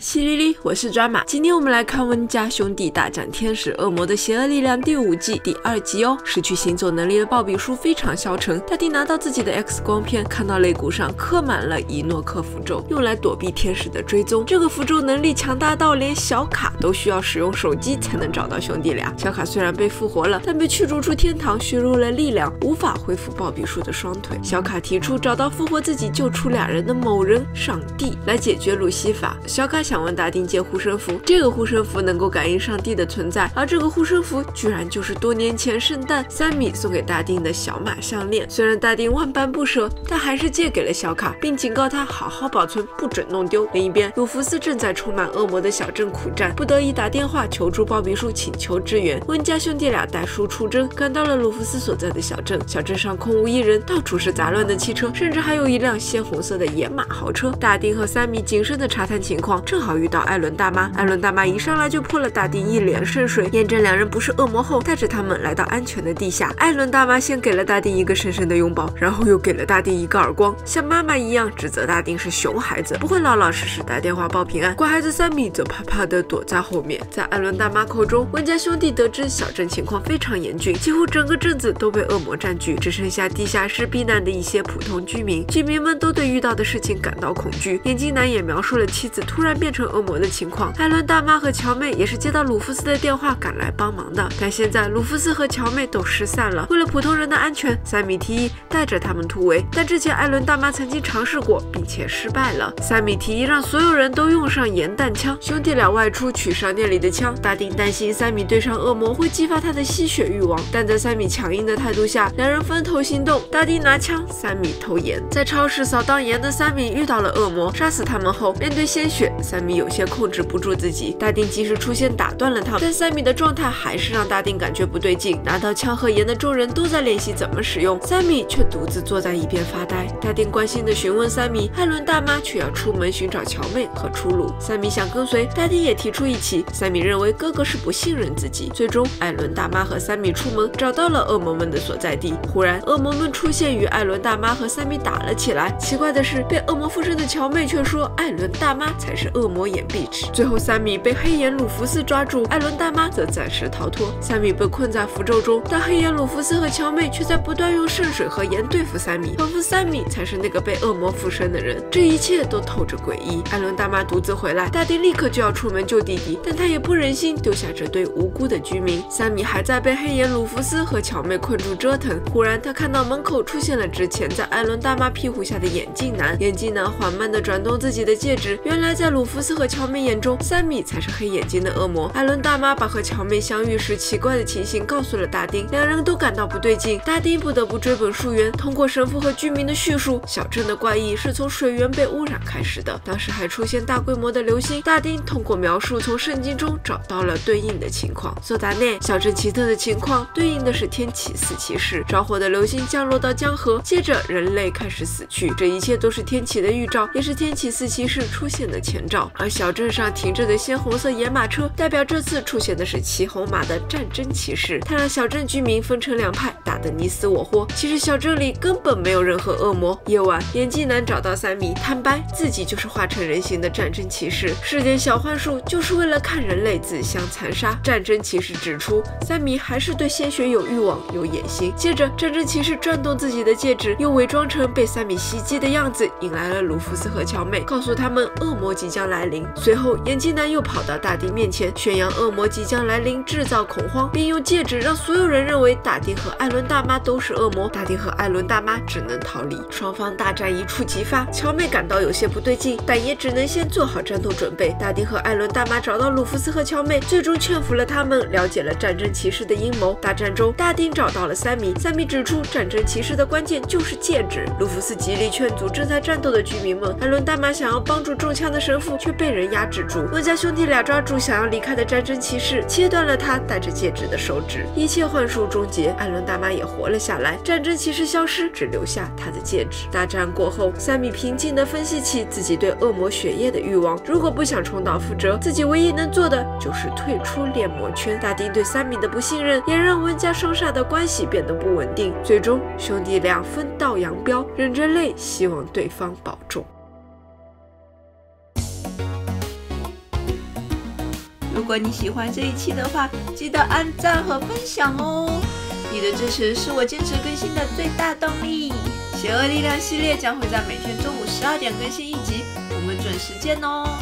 淅沥沥，我是抓马。今天我们来看温家兄弟大战天使恶魔的邪恶力量第五季第二集哦。失去行走能力的鲍比叔非常消沉。大丁拿到自己的 X 光片，看到肋骨上刻满了伊诺克符咒，用来躲避天使的追踪。这个符咒能力强大到连小卡都需要使用手机才能找到兄弟俩。小卡虽然被复活了，但被驱逐出天堂，削弱了力量，无法恢复鲍比叔的双腿。小卡提出找到复活自己、救出俩人的某人——上帝，来解决路西法。小卡。想问大丁借护身符，这个护身符能够感应上帝的存在，而这个护身符居然就是多年前圣诞三米送给大丁的小马项链。虽然大丁万般不舍，但还是借给了小卡，并警告他好好保存，不准弄丢。另一边，鲁弗斯正在充满恶魔的小镇苦战，不得已打电话求助鲍比叔，请求支援。温家兄弟俩带书出征，赶到了鲁弗斯所在的小镇。小镇上空无一人，到处是杂乱的汽车，甚至还有一辆鲜红色的野马豪车。大丁和三米谨慎地查探情况，这。正好遇到艾伦大妈，艾伦大妈一上来就泼了大丁一脸圣水，验证两人不是恶魔后，带着他们来到安全的地下。艾伦大妈先给了大丁一个深深的拥抱，然后又给了大丁一个耳光，像妈妈一样指责大丁是熊孩子，不会老老实实打电话报平安。乖孩子三米则怕怕的躲在后面。在艾伦大妈口中，温家兄弟得知小镇情况非常严峻，几乎整个镇子都被恶魔占据，只剩下地下室避难的一些普通居民。居民们都对遇到的事情感到恐惧。眼镜男也描述了妻子突然变。变成恶魔的情况，艾伦大妈和乔妹也是接到鲁夫斯的电话赶来帮忙的。但现在鲁夫斯和乔妹都失散了。为了普通人的安全，三米提议带着他们突围。但之前艾伦大妈曾经尝试过，并且失败了。三米提议让所有人都用上盐弹枪，兄弟俩外出取商店里的枪。大丁担心三米对上恶魔会激发他的吸血欲望，但在三米强硬的态度下，两人分头行动。大丁拿枪，三米偷盐。在超市扫荡盐的三米遇到了恶魔，杀死他们后，面对鲜血，三。三米有些控制不住自己，大丁及时出现打断了他，但三米的状态还是让大丁感觉不对劲。拿到枪和盐的众人都在练习怎么使用，三米却独自坐在一边发呆。大丁关心地询问三米，艾伦大妈却要出门寻找乔妹和出路。三米想跟随，大丁也提出一起。三米认为哥哥是不信任自己。最终，艾伦大妈和三米出门，找到了恶魔们的所在地。忽然，恶魔们出现，与艾伦大妈和三米打了起来。奇怪的是，被恶魔附身的乔妹却说艾伦大妈才是恶。魔眼壁纸，最后三米被黑眼鲁弗斯抓住，艾伦大妈则暂时逃脱。三米被困在符咒中，但黑眼鲁弗斯和乔妹却在不断用圣水和盐对付三米，仿佛三米才是那个被恶魔附身的人。这一切都透着诡异。艾伦大妈独自回来，大丁立刻就要出门救弟弟，但他也不忍心丢下这对无辜的居民。三米还在被黑眼鲁弗斯和乔妹困住折腾。忽然，他看到门口出现了之前在艾伦大妈庇护下的眼镜男。眼镜男缓慢地转动自己的戒指，原来在鲁弗。福斯和乔妹眼中，三米才是黑眼睛的恶魔。艾伦大妈把和乔妹相遇时奇怪的情形告诉了大丁，两人都感到不对劲。大丁不得不追本溯源，通过神父和居民的叙述，小镇的怪异是从水源被污染开始的。当时还出现大规模的流星。大丁通过描述从圣经中找到了对应的情况。索达内小镇奇特的情况对应的是天启四骑士着火的流星降落到江河，接着人类开始死去。这一切都是天启的预兆，也是天启四骑士出现的前兆。而小镇上停着的鲜红色野马车，代表这次出现的是骑红马的战争骑士。他让小镇居民分成两派，打得你死我活。其实小镇里根本没有任何恶魔。夜晚，眼镜男找到三米，坦白自己就是化成人形的战争骑士，施点小幻术就是为了看人类自相残杀。战争骑士指出，三米还是对鲜血有欲望、有野心。接着，战争骑士转动自己的戒指，又伪装成被三米袭击的样子，引来了鲁夫斯和乔妹，告诉他们恶魔即将来。临。随后，眼镜男又跑到大丁面前，宣扬恶魔即将来临，制造恐慌，并用戒指让所有人认为大丁和艾伦大妈都是恶魔。大丁和艾伦大妈只能逃离。双方大战一触即发。乔妹感到有些不对劲，但也只能先做好战斗准备。大丁和艾伦大妈找到鲁福斯和乔妹，最终劝服了他们，了解了战争骑士的阴谋。大战中，大丁找到了三米，三米指出战争骑士的关键就是戒指。鲁福斯极力劝阻正在战斗的居民们。艾伦大妈想要帮助中枪的神父。却被人压制住。温家兄弟俩抓住想要离开的战争骑士，切断了他戴着戒指的手指。一切幻术终结，艾伦大妈他也活了下来。战争骑士消失，只留下他的戒指。大战过后，三米平静地分析起自己对恶魔血液的欲望。如果不想重蹈覆辙，自己唯一能做的就是退出炼魔圈。大丁对三米的不信任，也让温家双煞的关系变得不稳定。最终，兄弟俩分道扬镳，忍着泪，希望对方保重。如果你喜欢这一期的话，记得按赞和分享哦。你的支持是我坚持更新的最大动力。邪恶力量系列将会在每天中午十二点更新一集，我们准时见哦。